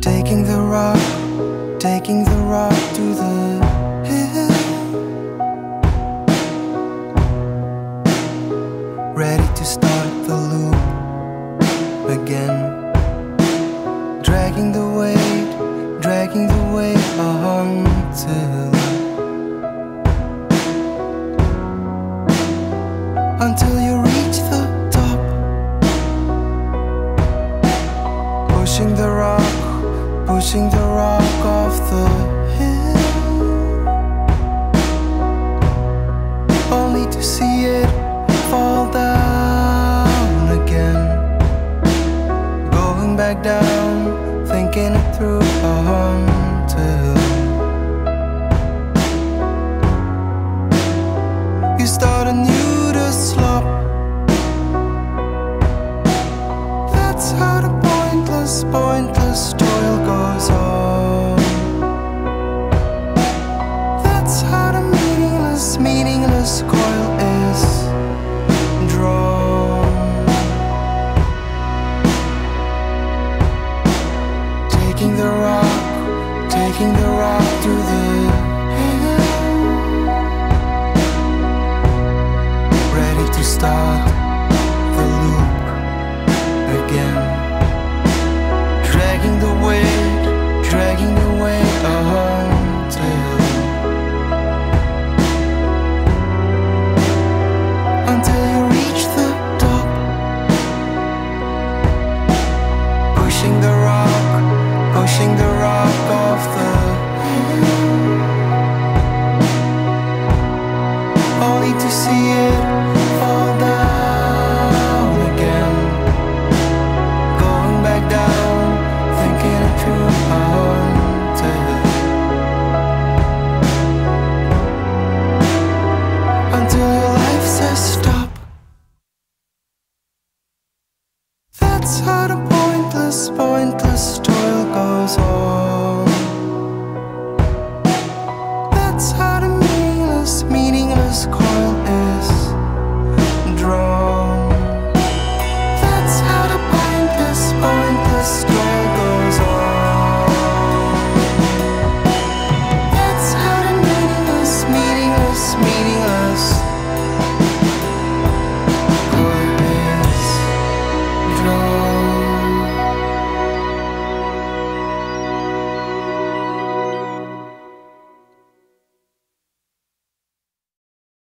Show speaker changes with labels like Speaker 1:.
Speaker 1: Taking the rock, taking the rock to the hill. Ready to start the loop again. Dragging the weight, dragging the weight until pushing the rock off the hill. Only to see it fall down again. Going back down, thinking it through until you start anew to slop. That's how the pointless, pointless Taking the rock, taking the rock to the hill. Ready to start the loop again. Dragging the weight, dragging the weight until until you reach the top. Pushing the the rock off the to see it fall down again. Going back down, thinking Until your life says stop. That's how the pointless, pointless story. So. all